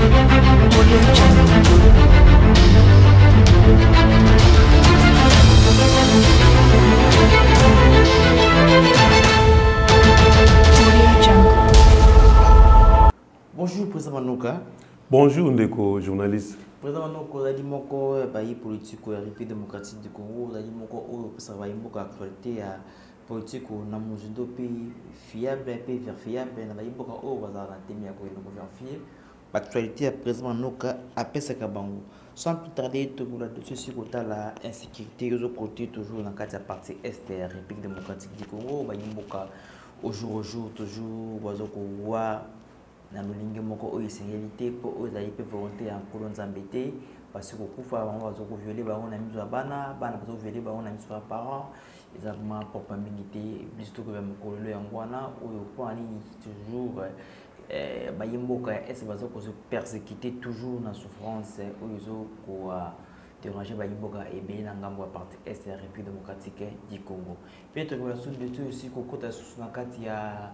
bonjour président manuka Bonjour ndeko journaliste. président manuka ozali moko ya bayi politike ya république démocratique du congo. Ozali moko oyo opesaka bayi mboka actualité ya politike na mozindo mpe fiable mpe verifiable na bayi mboka oyo bazalaka na temi ya koyenda koverifie baactualité ya président manuka apesaka bango sans plus tarder tokola dossier si kotala insécurité ezokote toujours na kati ya partie este ya république démocratique du congo. Au jour au jour toujours ezali mpe volonté toujours eh, baye mboka ya est baza kozopersécuté toujours na souffrance oyo ezokoa déranger bayi mboka ebele na ngambo ya parti est ya république démocratique du congo. Mpe tokoya so dossier aussi kokota susu na kati ya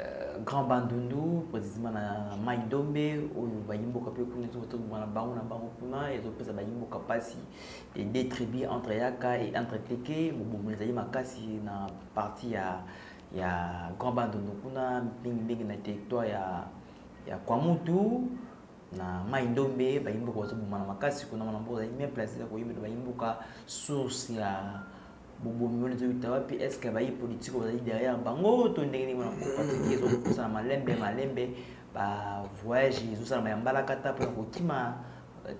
Euh, grand bandundu précisément na mai ndombe oyo bayimboka mpe kuna ezotoboma na bango na bango kuna ezopesa bayimboka mpasi ede tribu entre yaka e entre teke bobomo ezali makasi na parti ya ya grand bandundu kuna mingimingi na territoire ya ya kwamutu na mai ndombe bayimboka bazoboma na makasi kuna mana mboka ezali bien place ya koyebela bayimboka source ya bobomi wana ezoyuta wapi est ce que bayi politike bazali derrière bango? To ndenge wana patiki ezokosala malembe malembe bavoyage ezosalama ya mbalakata mpona kokima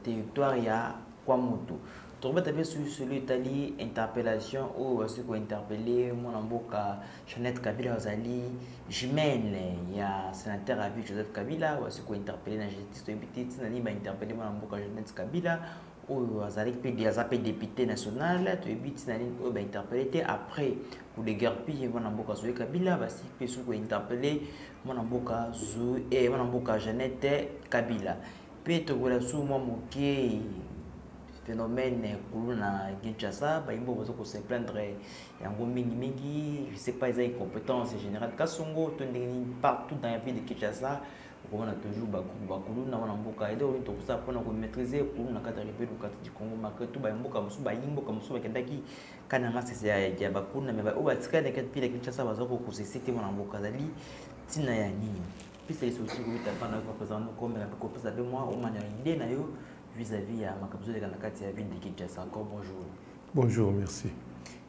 territoire ya kwa motu tokobeta mpe sui solo etali interpellation oyo basi kointerpele mwana mboka jeannette kabila azali jumele ya sénateur ya ville joseph kabila. Basi kointerpele na justice toyebi te ntina nini bainterpele mwana mboka jeannette kabila. Oyo azali mpe aza mpe député national. Toyebi ntina nini oyo bainterpele te après coup de guerre mpi mwana mboka zoe kabila. Basi mpe soki kointerpele mwana mboka zoe eh, mwana mboka jeannette kabila. Mpe tokola su mwa moke phénomène kulu na kinshasa bayimbo baza kose plaindre yango je sais pas to partout dans la ville de kinshasa okomona toujours bakulu ya république démocratique du congo malgré tout bakendaki kana masese ya bakulu na me oyo batikali na ya ya omanya ide na yo vis-à-vis ya makambo ezoleka na kati ya ville de kinshasa. Encore bonjour. Bonjour, merci.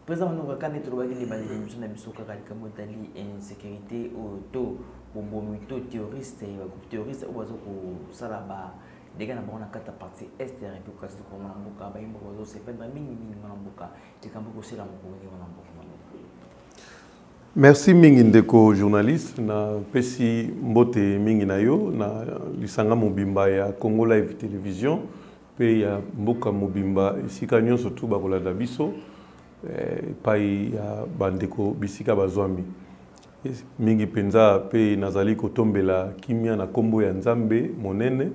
président manoka kani tolobaki libandeli émission na biso kaka likambo etali insécurité oyo to terroriste bagroupe terroriste oyo baza kosala badega na bango na kati ya partie est ya république kasi komona mboka. Bayimboka bazosependre mingimingi mwana mboka. Likambo ekosela mokongi mwana mboka Merci mingi ndeko journaliste na pesi mbote mingi na yo na lisanga mobimba ya Congo Live Television pe ya mboka mobimba esika nyonso tu bakolanda biso eh, epai ya bandeko bisika bazwami Yes, mingi mpenza pe nazali kotombela kimia na nkombo ya nzambe monene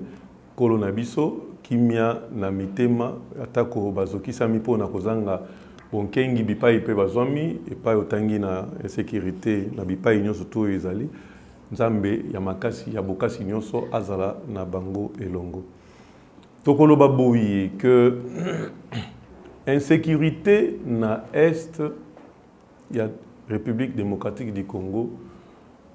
nkolo na biso kimia na mitema atako bazokisami mpona kozanga bonkengi bipai mpe bazwami epai otangi na insécurité na bipai nyonso to oyo ezali nzambe ya makasi ya bokasi nyonso azala na bango elongo. Tokoloba boye ke insécurité na est ya république démocratique du congo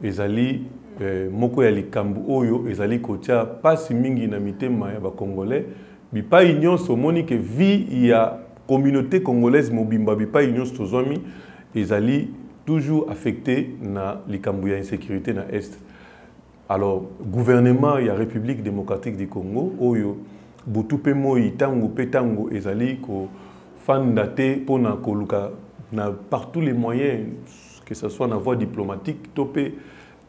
ezali eh, moko ya likambo oyo ezali kotia mpasi mingi na mitema ya bacongolais bipai nyonso omoni ke vie ya communauté congolaise mobimba bipai nyonso tozwami ezali toujours affecté na likambo ya insécurité na est. Alors gouvernement ya république démocratique du congo oyo butu mpe moi ntango mpe ntango ezali kofanda te mpona koluka na par tous les moyens que ce soit na voie diplomatique to mpe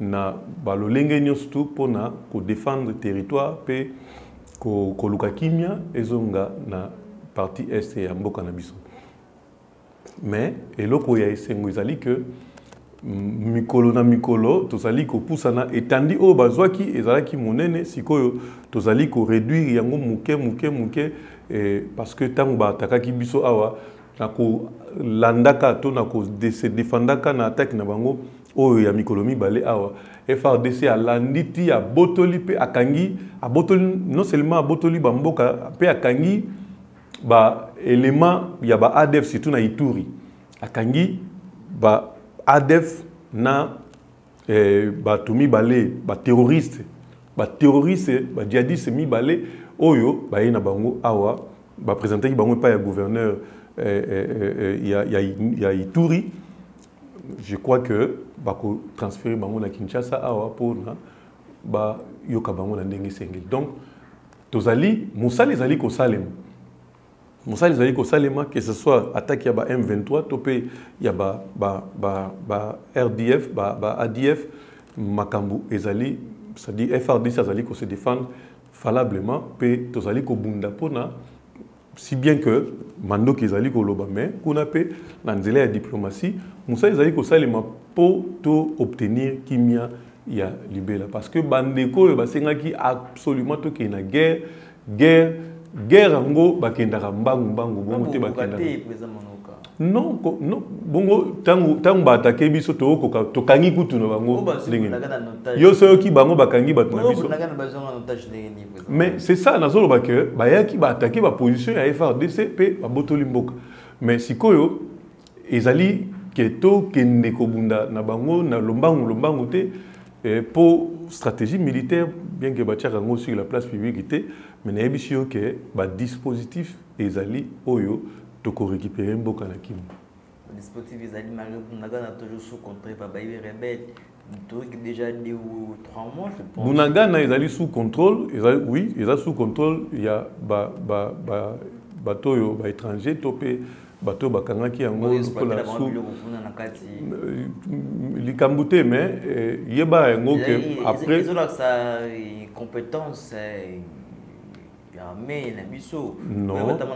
na balolenge nyonso tu mpona kodéfendre territoire mpe koluka kimia ezonga na partie est ya mboka na biso. Mais eloko ya esengo ezali ke mikolo na mikolo tozali kopusana etandi oyo bazwaki ezalaki monene sikoyo tozali koréduire yango moke moke moke eh, parce que ntango baatakaki biso awa na kolandaka to na kodefandaka na attaque na bango oyo ya mikolo mibale awa. Frdc alandi ti abotoli mpe akangi abotoli non seulement abotoli bamboka mpe akangi baélément ya ba adf surtout na ituri akangi ba adf na eh, bato mibale baterroriste baterroriste bajihadiste mibale oyo baye na bango awa. Baprésentaki bango epai ya gouverneur eh, eh, eh, ya, ya, ya ituri. Je crois que bakotransfere bango na kinshasa awa mpona bayoka bango na ndenge esengeli. Donc tozali mosala ezali kosalema mosala ezali kosalema que ce soit attaque ya ba m23 to mpe ya ba, ba, rdf ba, ba adf makambo ezali c'est-à-dire frdc azali kose défendre valablement mpe tozali si bien que mandoki ezali koloba mais kuna mpe na nzela ya diplomatie mosala ezali kosalema mpo to obtenir kimia ya libela parce que bandeko absolument tokende na guerre guerre guerre yango bakendaka mbangu mbangu bongo te bakendaka. non non bongo ntango baatake biso tookoka tokangi kutu na bango ndenge. nini. yo soyoki bango bakangi bato na biso. mais c'est ça nazoloba ke bayaki baatake baposition ya frdc mpe babotoli mboka. Mais sikoyo ezali ke tokende kobunda na bango na lombangu lombangu te eh, mpo stratégie militaire bien ke batiaka yango sur la place publique te mais nayebisi yo ke badispositif ezali oyo tokorécupere mboka na kimu dispositif ezali bunagana na toujours sous contrat par bayebi toyoki déjà deux ou trois mois je pense. Bunagana ezali sous contrôle ezali oui eza sous contrôle ya ba- ba- ba- bato oyo baétranger to mpe bato oyo bakangaki yango lokola Euh, likambo te mais eh, yeba yango ke après ezolakisa compétence eh, armée na biso non. Oyo batama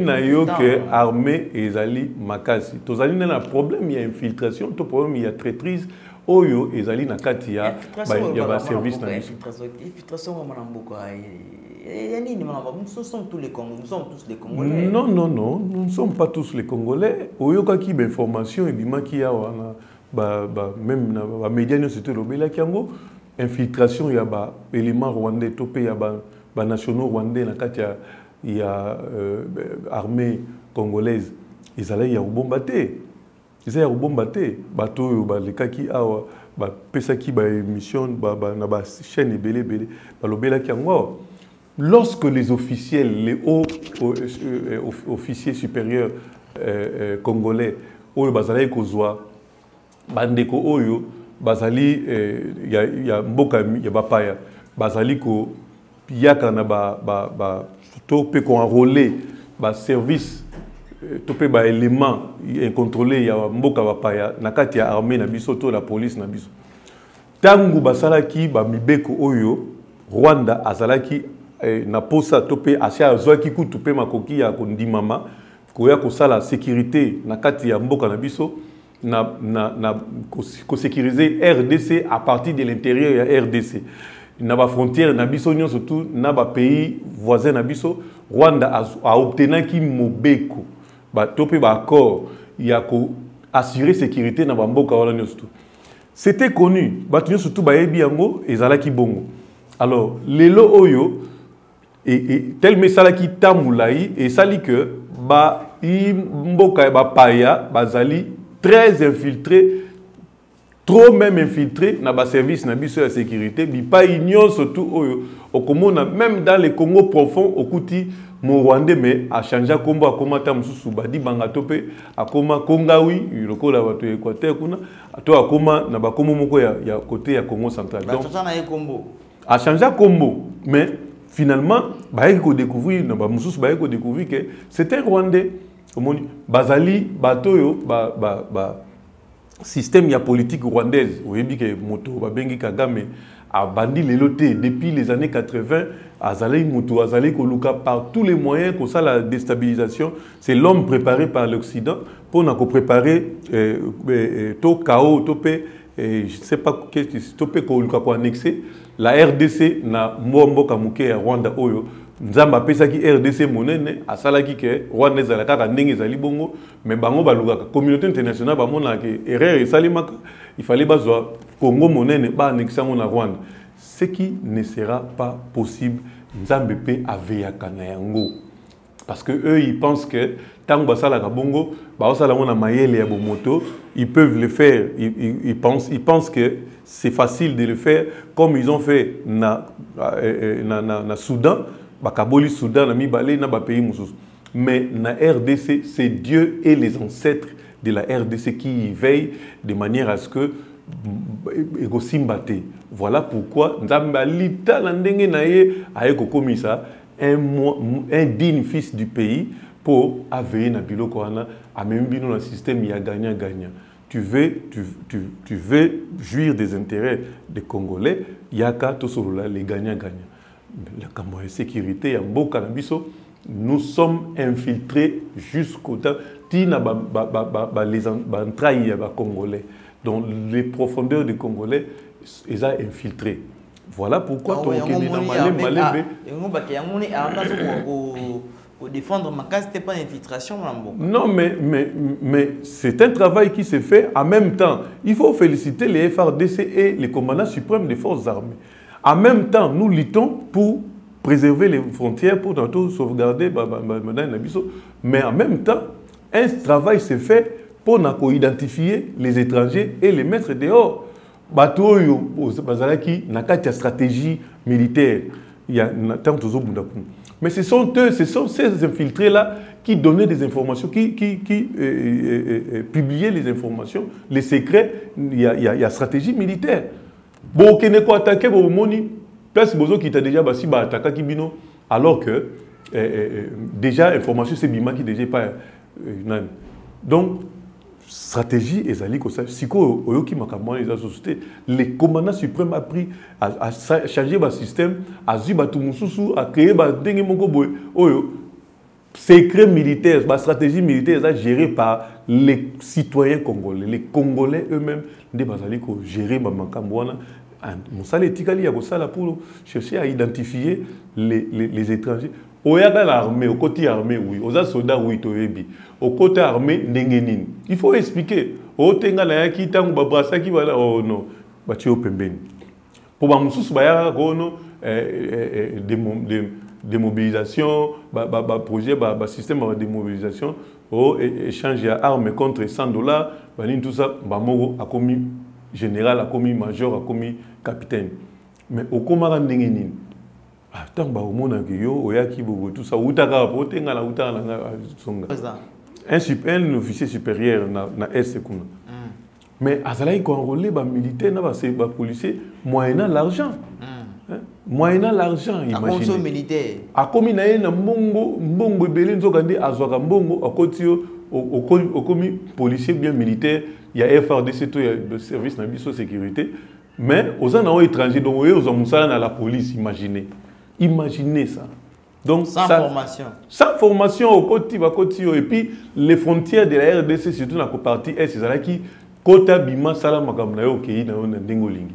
na yo ke armée ezali makasi. Tozali nde na problème ya infiltration. To problème ya traîtrise oyo ezali na kati ya baservice na Non, non, non, nous ne sommes pas tous les Congolais. oyokaki bainformation ebimaki awa na même na bamédia nyonso to elobelaki yango infiltration ya baélément rwandais to mpe ya ba- banationaux rwandais na kati ya, ya euh, armée congolaise. Ezalaki ya kobomba te. Eza ya kobomba te. Bato oyo balekaki awa bapesaki baémission ba, ba, na bachaîne ebele ebele balobelaki yango lorsque les officiels, les hauts euh, euh, off- officiers supérieurs euh, euh, congolais, oyo bazali kozwa bandeko oyo bazali eh, ya, mboka ya bapaya bazali koyaka na ba, to mpe koenrole baservice eh, to mpe baélément incontrôlé ya mboka bapaya na kati ya armée na biso to la police na biso. Ntango basalaki bamibeko oyo rwanda azalaki eh, na posa to mpe asi azwaki kutu mpe makoki ya kondimama koya kosala sécurité na kati ya mboka na biso na, na, na kos- kosécuriser rdc à partir de l'intérieur rdc na bafrontière na biso nyonso tu na bapays voisin na biso rwanda aobtenaki mobeko. Ba- to mpe baaccord ya koassurer sécurité na bamboka wana nyonso tu. C'était connu bato nyonso tu bayebi yango ezalaki bongo. Alors lelo oyo e, e, telema esalaki ntan molai esali ke ba i mboka ya bapaya bazali très infiltré trop même infiltré na baservice na biso ya sécurité bipai nyonso tu oyo. Okomona même dans le congo profond okuti morwandais mais achange akombo akoma ata mosusu badibanga to mpe akoma kongawi lokola bato ya équateur kuna to akoma na bakombo moko ya, côté ya congo central. Donc kombo achange kombo mais finalement bayaki kodécouvrir ke c'est un rwandais omoni bazali bato oyo ba, ba, ba, système ya politique rwandaise. Oyebi ke moto babengi kagame abandi lelo te. Depuis les années 80 azali moto azali koluka par tous les moyens kosala la déstabilisation. C'est l'homme préparé par l'occident mpona kopréparer euh, euh, to kao to mpe euh, je sais pas to mpe koluka koannexe la rdc na mwa mboka moke ya rwanda oyo nzambe apesaki rdc monene asalaki ke rwanda ezala kaka ndenge ezali bongo me bango balukaka. Communauté internationale bamonaka ke erreur esalimaka ifallait bazwa congo monene baanekisa yango na rwanda. Ce qui ne sera pas possible nzambe mpe aveyaka na yango. Parce que eux ils pensent que tant basalaka bongo baosala yango na mayele ya bomoto ils peuvent le faire. Ils, ils, ils, pensent, ils pensent que c'est facile de le faire comme ils ont fait na, euh, na, na, na soudan bakaboli soudan mibale na bapays mosusu mais na rdc c'est dieu et les ancêtres de la rdc qui y veillent de manière à ce que ekosimba te voilà pourquoi nzambe alitala ndenge na ye aye kokomisa un, digne fils du pays mpo aveille na biloko wana. Amemi bino na système ya gagnant gagnant tu veux, tu, tu, tu veux jouir des intérêts des congolais yaka tosolola les gagnant gagnant ya sécurité ya mboka na biso nous sommes infiltrés jusqu'au temps ntina baentraille ya bacongolais donc les profondeurs des congolais eza infiltrés voilà pourquoi tokende na malembe malembe défendre ma case, c'était pas une infiltration, Non, mais, mais, mais c'est un travail qui se fait en même temps. Il faut féliciter les FRDC et les commandants suprêmes des forces armées. En même temps, nous luttons pour préserver les frontières, pour tantôt sauvegarder mais en même temps, un travail se fait pour identifier les étrangers et les mettre dehors. bato stratégie militaire. Mais ce sont eux ce sont ces infiltrés là qui donnaient des informations qui, qui, qui euh, euh, euh, publiaient les informations les secrets. Il y a, y y a stratégie militaire bokende koatake bomoni place bozokita déjà basi baatakaki bino alors que eh, eh, déjà information sebimaki déjà pas nani donc stratégie ezali kosala sikoyo oyoki makambo wana eza susu te le commandant suprême a pris achange basystème azwi bato mosusu acreye bandenge moko boye oyo secret militaire bastratégie militaire eza géré par les citoyens congolais. Les congolais eux-mêmes bazali kogérer bamakambo wana. Mosala etikali ya kosala pour chercher à identifier les, les, les étrangers. Oyaka na armée okoti armée oui. Oza soda oui toyebi. Okota armée ndenge nini? Il faut expliquer. Otenga nayaki ntango babrasaki bana oh non. Batie yo pembeni mpo bamosusu bayaka kono démobilisation baprojet basystème ya démobilisation. O échange ya arme contre 100 dollars banini tout ça bamoko akomi général akomi major akomi capitaine. Mais okomaka ndenge nini? Ntango baomonaki yo oyaki bobo tout ça outaka po otengana utaka nanga songa un, un officier supérieur na, na est kuna. Mm. mais azalaki koenrôle bamilitaire na bapolicier moyennant l'argent. Mm. Moyennant l'argent imagine akomi na ye na mbongo mbongo ebele nzoka nde azwaka mbongo akoti yo okomi policier bien militaire ya frdc to ya service na biso sécurité. Mais oza na o étranger donc oye ozwa mosala na la police imaginez. Imaginez ça. Donc sans ça, formation. sans formation okoti bakoti yo. Et puis les frontières de la rdc surtout na koparti est ezalaki kota bima sala makambo na yo okei na yo na ndenge olingi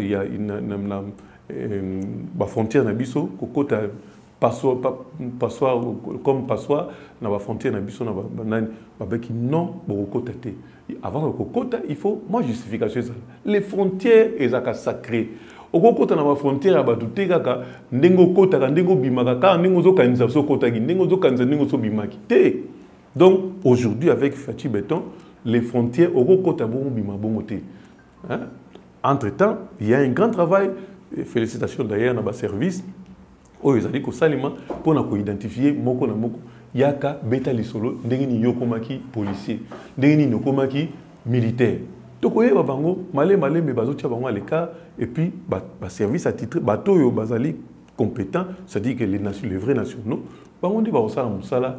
ya na bafrontière na biso kokota passoire comme passoire na bafrontière na na non bokokota te. Avant il faut moi justification les frontières ezalaka sacré ya kaka donc aujourd'hui avec faci beton les frontières entre temps il y a un grand travail. Félicitations d'ailleurs na baservice oyo ezali kosalema mpona koidentifie moko na moko. Yaka beta lisolo ndenge nini yo okomaki policier ndenge nini okomaki militaire tokoyeba bango malembe malembe bazotia bango aleka epuis baservice atitre bato oyo bazali compétents c'est-à-dire que les, les vrais nationaux. Bango nde bakosala mosala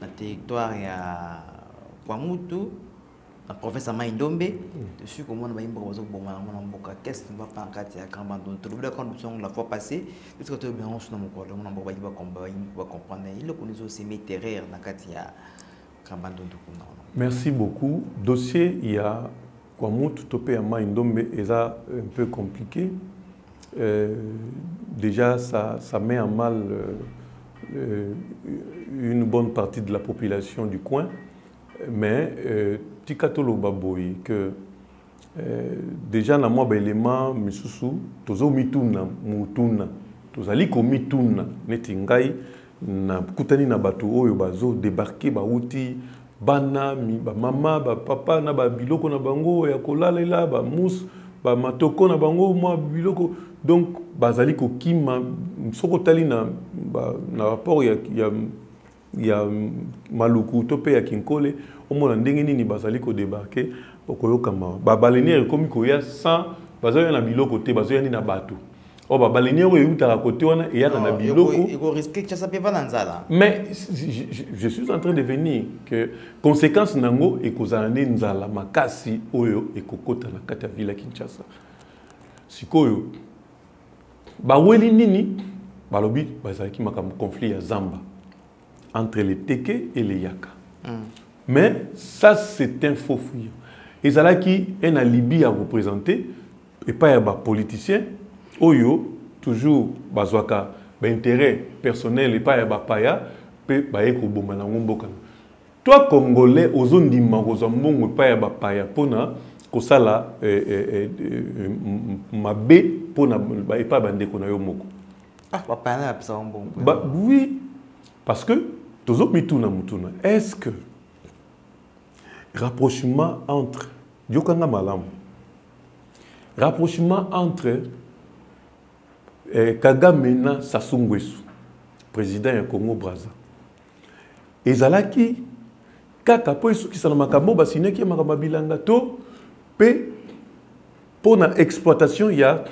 na territoire ya Kwamutu na ya mai ndombe. Komona bazoboma na mboka. Kati ya la fois yango mboka bayi bacomprendre terreur na kati ya wana Merci beaucoup. Dossier, il y a Kwamout, Topé Ama Indombe, et ça un peu compliqué. Euh, déjà, ça, ça met en mal euh, une bonne partie de la population du coin. Mais, euh, Tikatolo Baboy, que euh, déjà, na mwa baélément misusu, tozo mituna, mutuna, tozali komituna, neti ngai, na kutani na bato oyo bazo débarquer bauti bana bamama bapapa na babiloko na bango ya kolalela bamousse bamatoko na bango mwa biloko. Donc bazali kokima. Soki otali na, ba, na rapport ya, ya, ya maluku to mpe ya kinkole omona ndenge nini bazali kodebarke okoyoka mawa babaleniere ekomi koya sans bazoya na biloko te bazoyani na bato o babaleniere oyo eutaka kote wana eyaka na biloko. mais je, je, suis en train de venir que conséquence nango ekozala nde nzala makasi oyo ekokota na kati ya ville ya kinshasa. Sikoyo baweli nini? Balobi bazalaki makambo conflit ya zamba entre les teke et les yaka. Mais ça c'est un faux fuyant ezalaki un alibi à représenter epai ya bapoliticien oyo toujours bazwaka baintérêt personnel epai ya bapaya mpe baye koboma nango mboka toi congolais ozondima kozwa mbongo epai ya bapaya mpona kosala eh, eh, eh, eh, mabe mpona epai bandeko na yo moko. Ah bapaya na bapesaka mbongo. Bah, oui, parce que tozomituna mutuna. Est-ce que rapprochement entre Yokanga Malam, rapprochement entre eh, Kagame na Sassou Nguesso, président ya Congo Brazza, ezalaki kaka mpo esukisa na makambo basineki makambo ya bilanga to mpe mpo na exploitation ya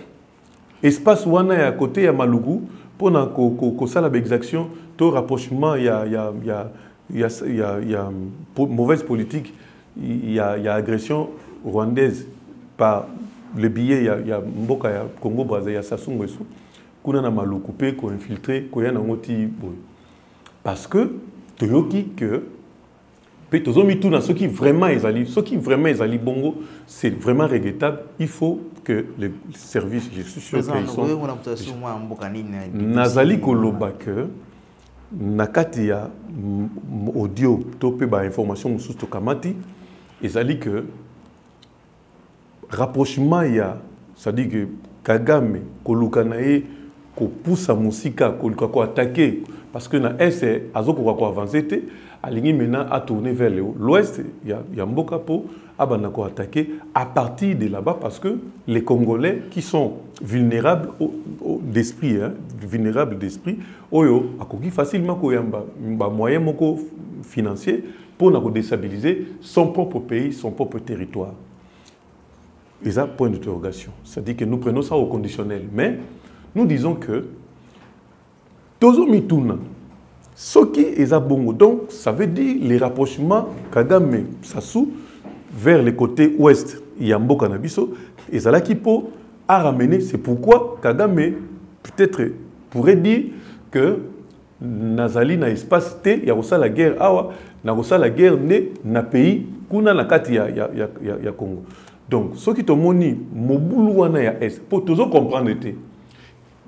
espace wana ya côté ya maluku mpona ko- ko- kosala baexaction to rapprochement ya, ya, ya, ya, ya, ya po- mauvaise politique ya, ya agression rwandaise par le billet ya, ya mboka ya congo braza ya sassou nguesso kuna na maluku mpe koinfiltre koya nango ti boye parce que toyoki que mpe tozomituna soki vraiment ezali soki vraiment ezali bongo c'est vraiment regrettable. Il faut que les services je suis sûr qu'ils sont nazali koloba ke na kati ya audio to mpe bainformation mosusu tokamati ezali ke rapprochement ya c'est-à-dire que kagame koluka na ye kopusa mosika koluka koatake parce que na este azokoka koavance te alingi maintenant atourne vers l'ouest ya, ya mboka mpo abanda koatake à partir de là-bas parce que les congolais qui sont vulnérables d'esprit hein, vulnérables d'esprit oyo akoki facilement koyamba bamoyen moko financier mpona kodéstabiliser son propre pays son propre territoire et ça, point d'interrogation. C'est-à-dire que nous prenons ça au conditionnel. Mais nous disons que Tozo Mituna, Soki et Bongo, donc ça veut dire les rapprochements Kagame Sassou vers le côté ouest, Yambo Kanabiso, et Zalaki Po a ramené. C'est pourquoi Kagame peut-être pourrait dire que nazali na espace te ya kosala guerre awa na kosala guerre nde na pays kuna na kati ya, ya, ya, ya, congo donc soki tomoni mobulu wana ya est te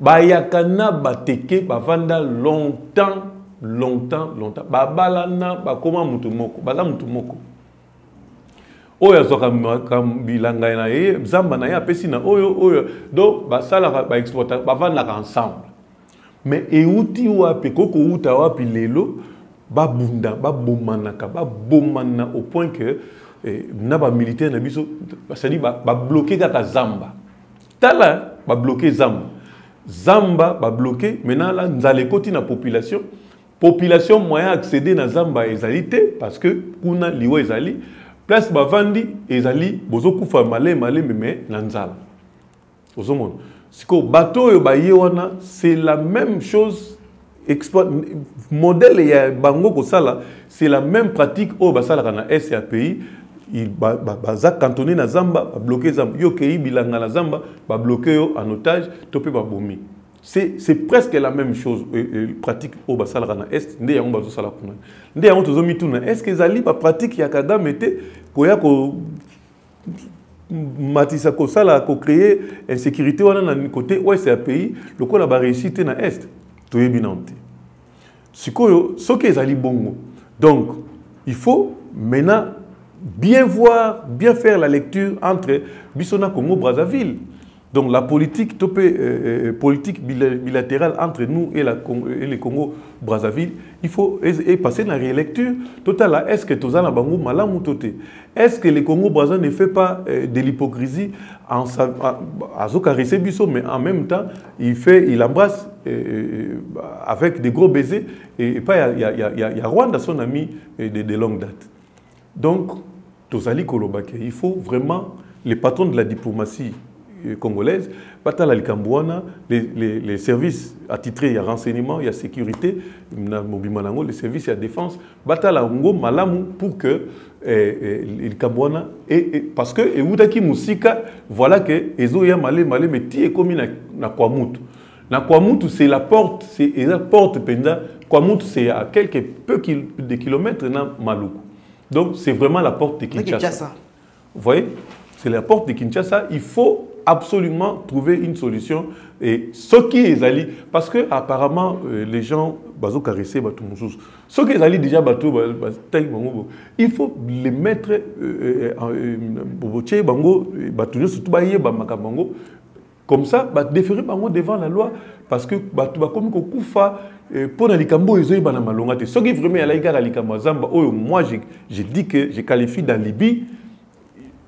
bayaka na bateke bavanda longtemps longtemps longtemps. Babalana bakóma motu moko baza motu moko. Oyo azwaka bilanga na ye zamba na ye apesi na oyo oyo. Donc basalaka baexploita bavandaka ensemble. Mais euti wapi kokouta wapi lelo babunda babomanaka babomana au point que eh, na bamilitaire na biso c'est-à-dire babloke kaka zamba. Tala babloke zamba zamba babloke maintenant la nzala ekoti na population. Population moyen accéder na zamba ezali te parce que kuna liwa ezali. Place bavandi ezali bozokufa maleme maleme me na nzala. Ozomona. Sikoyo bato oyo baye wana c'est la même chose modèle ya bango kosala c'est la même pratique oyo basalaka na est baza cantonné na zamba babloke zamba. Yo okei bilanga na zamba babloke yo en otage to mpe babomi c'est presque la même chose pratique oyo basalaka na est. Nde yango bazosala kuna. Nde yango tozomituna est ce que ezali bapratique ya kagame te koya ko matisa kosala kocréer insécurité wana na côté ouest ya pays lokola baréussi te na est. Toyebi nano sikoyo soki ezali bongo. Donc il faut maintenant bien voir bien faire la lecture entre biso na congo brazzaville donc la politique euh, euh, politique bilatérale entre nous et, la, et le Congo Brazzaville, il faut passer dans la rélecture totale. Est-ce que tous na bango malamu toté Est-ce que le Congo Brazzaville ne fait pas euh, de l'hypocrisie en à biso mais en même temps il fait il embrasse avec des gros baisers et, pas il y a Rwanda son ami de, de longue date. Donc Tozali Kolobake, il faut vraiment les patrons de la diplomatie congolaise batala likambo wana les, les, les services attitrés ya renseignement ya sécurité na mobima nango les services ya défense batala ngo malamu pour que eh, eh, likambo wana eh, eh, parce que eutaki mosika voilà que ezoya male male me ti ekomi na, na kwa mutu na kwa mutu c'est la porte c'est eza porte mpenza kwa mutu c'est à quelques peu de kilomètres na maluku donc c'est vraiment la porte de Kinshasa. Vous voyez C'est la porte de Kinshasa. Il faut absolument trouver une solution. Et ce qui est allé, parce que apparemment euh, les gens, bazo bato moussous, ce qui est allé déjà bateau, il faut les mettre en bango, bato surtout baye, bango, comme ça, bah, déférer bango devant la loi, parce que bato bakomi ko kufa pour na likambo ezoyi bana malonga te. Ce qui vraiment ya laika likambo zamba, oh moi je, je dis que je qualifie dans Libye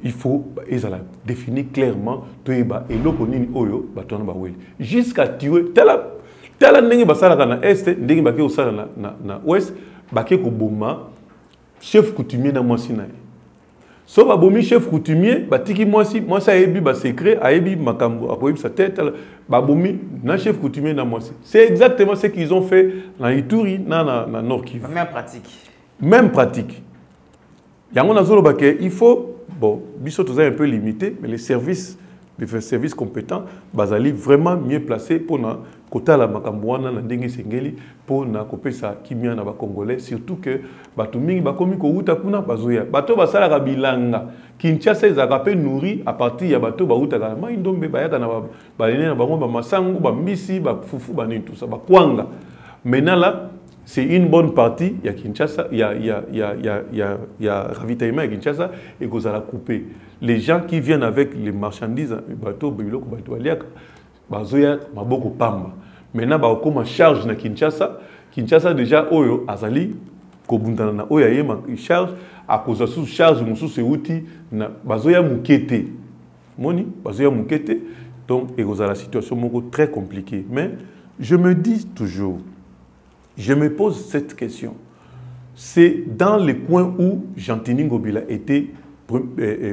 il faut ezala définir clairement toyeba eloko nini oyo bato wana baweli jusqu'à tuer tala tala ndenge basalaka na est ndenge bake kosala na, na, na ouest bake koboma chef coutumier na mwasi na so babomi chef coutumier batiki mwasi mwasi ayebi basekret ayebi makambo akoyebisa te tala babomi na chef coutumier na mwasi. C'est exactement ce qu'ils ont fait na ituri na, na, na nord kivu. Même pratique. Même pratique. Yango nazoloba ke il faut bon, biso est un peu limité, mais les services, les services compétents, bazali vraiment mieux placés pour kotala makambo wana na ndenge esengeli mpona kopesa kimia na bacongolais surtout ke bato mingi bakomi kowuta kuna bazoya. Bato basalaka bilanga. Kinshasa ezalaka mpe nourri apartir ya bato bawutaka. Na mai ndombe bayaka na balene na bango bamasango bambisi bafufu banetusa bakwanga maintenant la c'est une bonne partie ya kinshasa ya, ya, ya, ya, ya, ya ravitaillement ya kinshasa ekozala coupe les gens qui viennent avec les marchandises bato biloko bato baliaka. Bazoya, maboko pamba. Maintenant, ba comme charge na Kinshasa, Kinshasa déjà oyo azali kobundana na oyo ayema charge akoza sous charge mosusu euti na bazoya mukete. Moni, bazoya mukete. Donc, et la situation moko très compliquée. Mais je me dis toujours, je me pose cette question. C'est dans les coins où Jean-Tini Ngobila était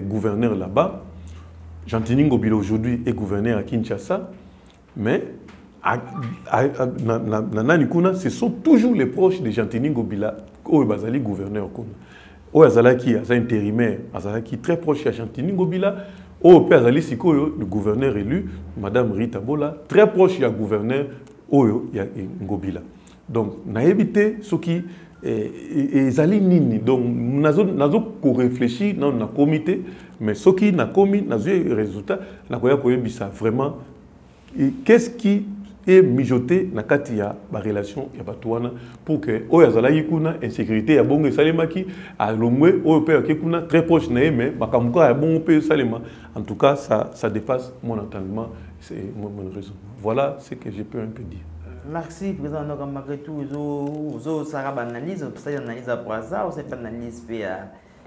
gouverneur là-bas. Jean-Tini Ngobila aujourd'hui est gouverneur à Kinshasa. Mais ce sont toujours les proches de Jean-Tini Ngobila qui bazali gouverneur. Oyo azalaki aza intérimaire, très proche de Jean-Tini Ngobila. Oyo pe azali le gouverneur élu, Madame Rita Bola, très proche du gouverneur Oyo ya Ngobila donc nayebi te soki ezali nini donc nazo, korefléchir nano nakomi te mais soki nakomi nazwi résultat nakoya koyebisa vraiment qu'est-ce qui est mijoté na kati ya barelation ya bato pour que oyo azalaki kuna insécurité ya bongo esalemaki alongwe oyo mpe ake kuna très proche na ye mais makambo kaka ya bongo mpe en tout cas ça, ça dépasse mon entendement c'est mon, mon raisonnement. Voilà ce que je peux un peu dire. Merci président donc malgré tout ozosala baanalyse osali analyse ya braza osali mpe analyse mpe ya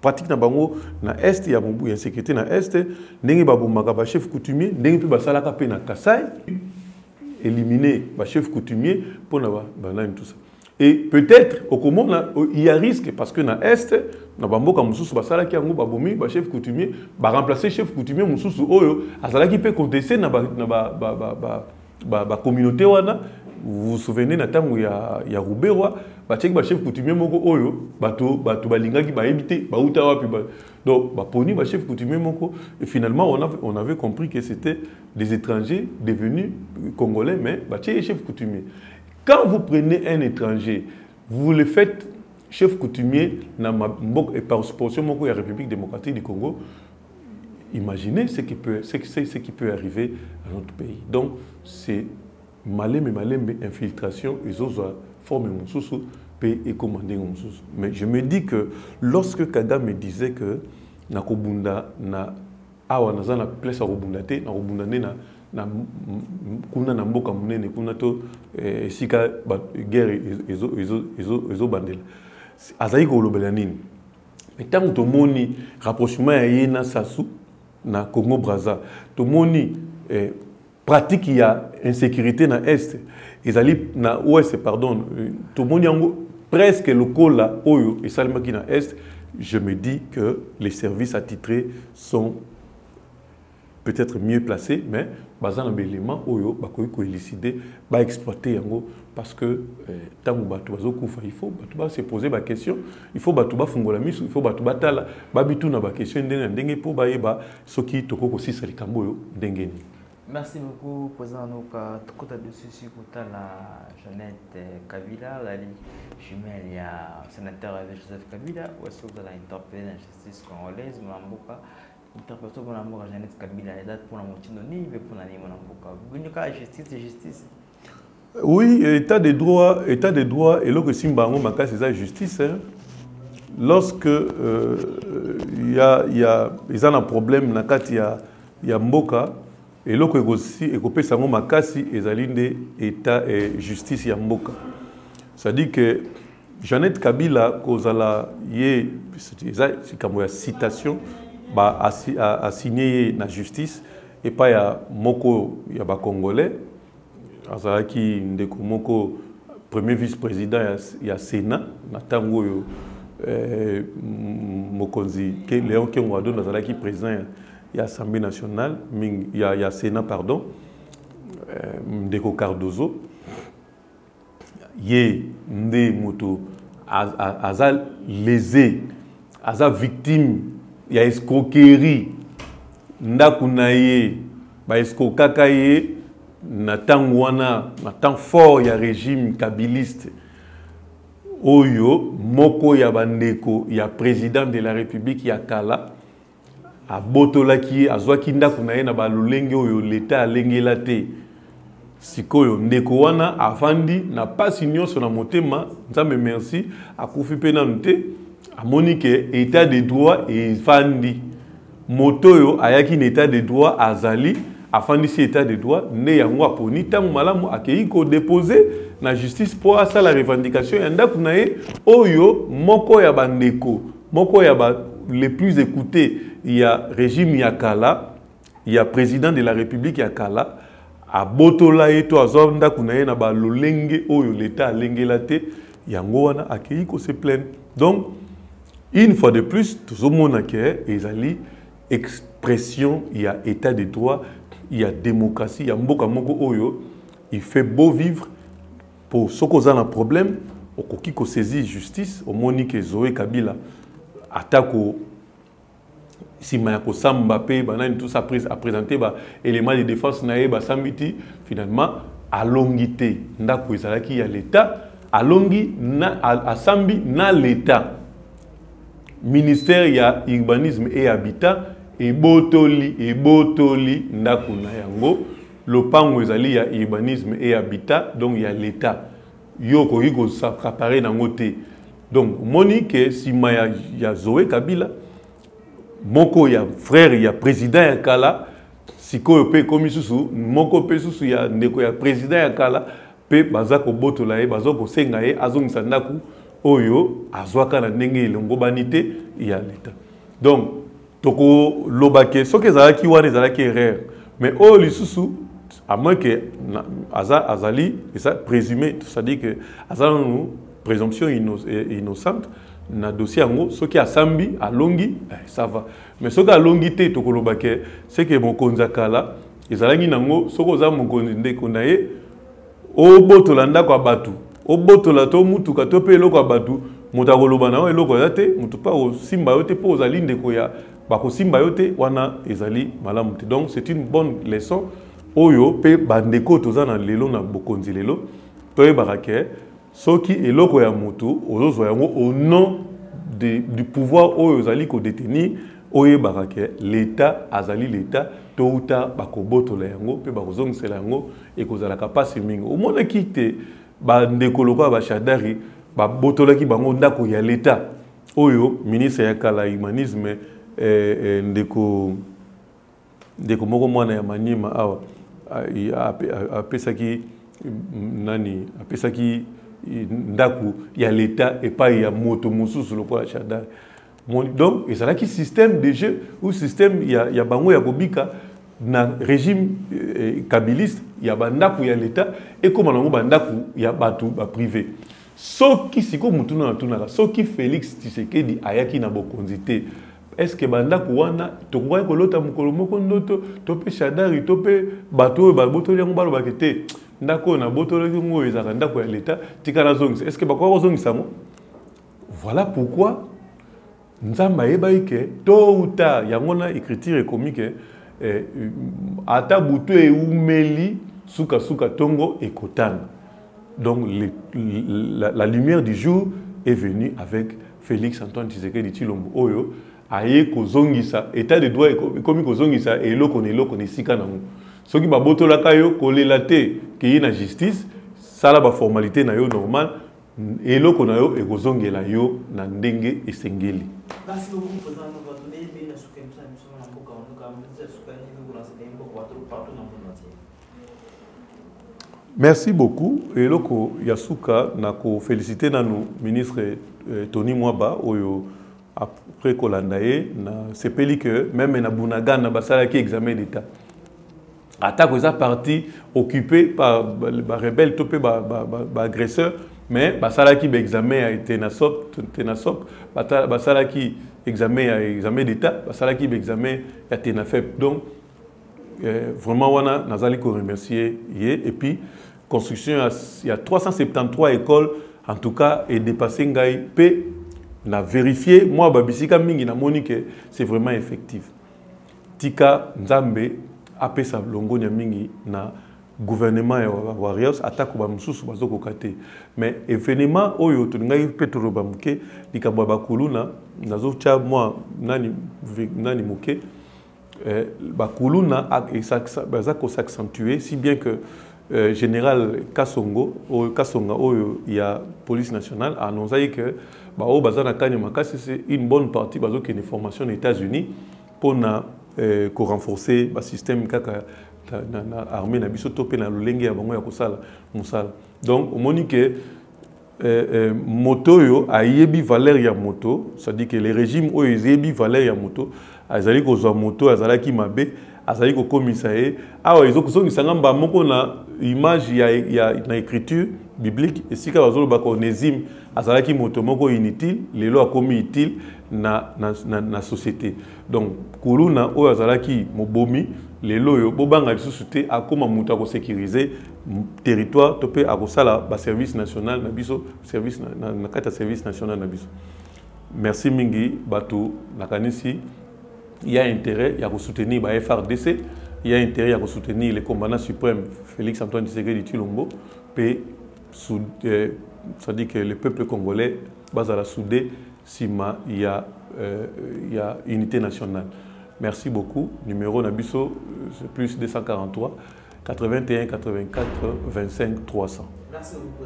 pratique na bango na est ya, ya sécurité na est ndenge babomaka bachef coutumier ndenge mpe basalaka mpe na kasai éliminer bachef coutumier mpona banani tout ça. Et peut-être okomona il y a risque parce que na est na bamboka mosusu basalaki yango babomi bachef coutumier chef coutumier mosusu oyo azalaki mpe contesté na bacommunauté wana vous vous souvenez na ntango ya, ya ruberwa batiaki bachef coutumier moko oyo bato, bato balingaki bayebi te bauta wapi ba, donc baponi bachef coutumier moko. Et finalement on avait, on avait compris que c'était des étrangers devenus congolais mais batie chef coutumier. Quand vous prenez un étranger vous le faites chef coutumier na mboka proportion moko ya république démocratique du congo imaginez ce qui peut, ce, ce, ce qui peut arriver à notre pays. Donc c'est malembe malembe infiltration ezozwa forme mosusu mpe ekoma ndenge mosusu. Mais je me dis que lorsque kagame disait que nakobunda na awa na place ya kobunda te nakobunda nde na, na kuna na mboka monene kuna to eh, guerre ezobandela. Azali kolobela nini? Mais ntango tomoni rapprochement ya ye na sasu na congo eh, pratique ya insécurité na est ezali na ouest pardon. Tomoni yango presque lokola oyo esalemaki na est je me dis que les services attitrés sont peut-être mieux placés mais baza na baélément oyo bakoki koélucider baexploite yango parce que ntango eh, bato bazokufa il faut bato base poser baquestion il faut bato bafungola miso il faut bato batala babituna baquestion ndenge na ndenge mpo bayeba soki tokoki kosisa likambo oyo ndenge nini Merci beaucoup, Président Noka. Tukota dessus sur la Jeannette Kabila, la jumelle, il y a sénateur Joseph Kabila, où est-ce que vous allez interpeller la justice congolaise, Mlamboka, interpellation pour la Jeannette Kabila, les dates pour la Motinoni, mais pour la Mlamboka. Vous justice et justice. Oui, état des droits, état des droits, et que Simbango Maka, c'est ça, justice. Hein. Lorsque euh, y a, y a, ils ont un problème, il y a, y a Mboka, eloko ekopesa yango makasi ezali nde eta e justice ya mboka. C'est-à-dire que jeannette kabila kozala ye eza likambo ya citation asigne ye na justice epai ya moko ya bacongolais azalaki ndeko moko premier vice-président ya, ya sénat na ntango oyo eh, mokonzi léon kengo adon azalaki président ya il y a Assemblée nationale, il y a, il y a Sénat, pardon, euh, Ndeko Cardozo, ye nde moto aza lésé aza victime ya escroquerie. Ndako na ye baescrokaka ye na ntango wana na temps fort ya régime kabiliste oyo moko ya bandeko ya président de la république ya kala abotolaki ye azwaki ndako na ye na balolenge oyo leta alengela te. Sikoyo ndeko wana avandi na mpasi nyonso na motema nzambe merci akufi mpe nanu te amoni ke état de droit evandi moto oyo ayaki na état de droit azali afandisi état de droit nde yango aponi. Ntango malamu akei kodepose na justice mpo asala revendication ya ndako na ye oyo moko ya bandeko moko ya ba les plus écoutés il y a régime Yakala, il y a président de la République Yakala, à Botola et to azwa ndako na ye na balolenge oyo l'état alengela te yango wana akei ko se plaindre donc une fois de plus tozomona ke ezali expression ya état de droit ya démocratie ya mboka moko oyo il fait beau vivre. Pour soki oza na problème okoki kosaisir justice omoni ke zoe kabila atako nsima ya kosamba mpe banani tout ça apresente baélément de défense na ye basambi ti finalement alongi te. Ndako ezalaki ya l'état alongi na, asambi na l'état. Ministère ya urbanisme et habitat ebotoli ebotoli ndako na yango. Lopango ezali ya urbanisme et habitat donc ya l'état. Yo okoki kosapare nango te donc omoni ke nsima ya, ya zoe kabila moko ya frère ya président ya kala sikoyo mpe ekomi susu moko mpe susu ya ndeko ya président ya kala mpe baza kobotola ye baza kosenga ye azongisa ndako oyo azwaka na ndenge elongobani te ya leta donc tokoloba ke soki ezalaki wana ezalaki erreur mais oyo lisusu à moins na- aza azali eza présumé c'est-à-dire que aza nanu présomption inno- innocente na dossier yango soki asambi alongi eh, ça va. Mais soki alongi te tokoloba ke seke mokonzi ya kala ezalaki nango soki oza mokonzi ndeko na ye obotola ndako ya bato. Obotola to mutuka to mpe eloko ya bato. Moto akoloba na yo eloko eza te moto mpe akosimba yo te mpo ozali ndeko ya bakosimba yo te wana ezali malamu te. Donc c'est une bonne leçon oyo mpe bandeko toza na lelo na bokonzi lelo. Toyebaka ke soki eloko ya moto ozozwa yango au nom de, du pouvoir oyo ozali kodétenir oyebaka ke l'état azali l'état to uta bakobotola yango mpe bakozongisela yango ekozalaka mpasi mingi. Omonaki te bandeko lokola bashadari babotolaki bango ndako ya l'état oyo ministre ya kala humanisme eh, eh, ndeko ndeko moko mwana ya manyima awa apesaki mm, nani apesaki ndako ya leta epai ya moto mosusu lokola shadar Mon- donc ezalaki système de jeu ou système ya, ya bango ya kobika na régime eh, kabiliste ya bandako ya leta ekóma nango bandako ya bato baprivé soki sikoyo motuna natunaka soki félix tshisekedi ayaki na bokonzi te estce bandako wana tokokaki kolota mokolo moko ndoto to mpe shadari to mpe bato oyo babotoli yango balobaki te ndako ya leta tika kozongisa yango voilà pourquoi ou eh, donc la, lumière du jour est venue avec félix antoine tshisekedi tshilombo oyo aye de droit eko- ekomi kozongisa eloko na eloko soki babotolaka yo kolela te kei na justice sala baformalité na yo normal eloko na yo ekozongela yo na ndenge esengeli. Merci beaucoup. Eloko ya suka na kofélicité nanu ministre eh, tony mwaba oyo après kolanda ye nasepeli ke meme na bunagan na basalaki examen d'état. Atako eza parti occupé par barebele to mpe baagresseur mais basalaki baexamen ya tenasop basalaki examen ya examen d'état basalaki baexamen ya tenafep. Donc euh, vraiment wana nazali koremercier et puis construction ya, ya 373 écoles en tout cas edépassé ngai mpe na vérifié. Mwa babisika mingi namoni ke c'est vraiment effectif. Tika nzambe apesa longoni ya mingi na gouvernement ya wa- warriors atako bamosusu bazokoka te. Mais événement oyo tolingaki mpe toloba moke likambo ya bakuluna nazotya mwa nani, nani moke eh, bakuluna ak- esaksa- baza kosaccentue si bien que euh, général kasongo oyo kasonga oyo ya police nationale annonçaki que baoyo baza na kani makasi c'est une bonne partie bazokende formation na états-unis mpona eh, korenforcer basystème kaka armée na biso to na lolenge ya bango ya kosala donc omoni ke eh, eh, moto oyo ayebi valeur ya moto c'est-à-dire que le régime oyo eyebi ya moto azali kozwa moto azalaki mabe azali kokomisa ye. Awa ezokosongisanga mba moko na image ya, ya, na écriture biblique esika bazolobaka onésime azalaki moto moko inutile lelo akomi utile na, na, na, na société. Donc kuluna oyo azalaki mobomi lelo oyo bobanga lisusu te akóma moto akosécurize m- territoire to mpe akosala baservice national na biso service na, na, na kati ya service national na merci mingi bato nakanisi. Il y a intérêt il y a que soutenir ba FRDC il y a intérêt il y a que soutenir le commandant suprême Félix Antoine Tshisekedi Tshilombo. Pe sous euh, c'est-à-dire euh, que le peuple congolais, Bazala soudé, Sima, il y, a, euh, y a unité nationale. Merci beaucoup. Numéro Nabusso, euh, c'est plus 243 81 84 25 300. Merci beaucoup,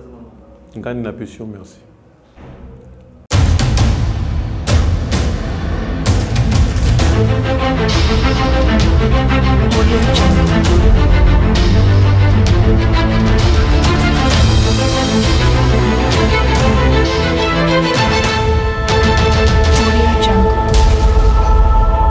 Président. Merci.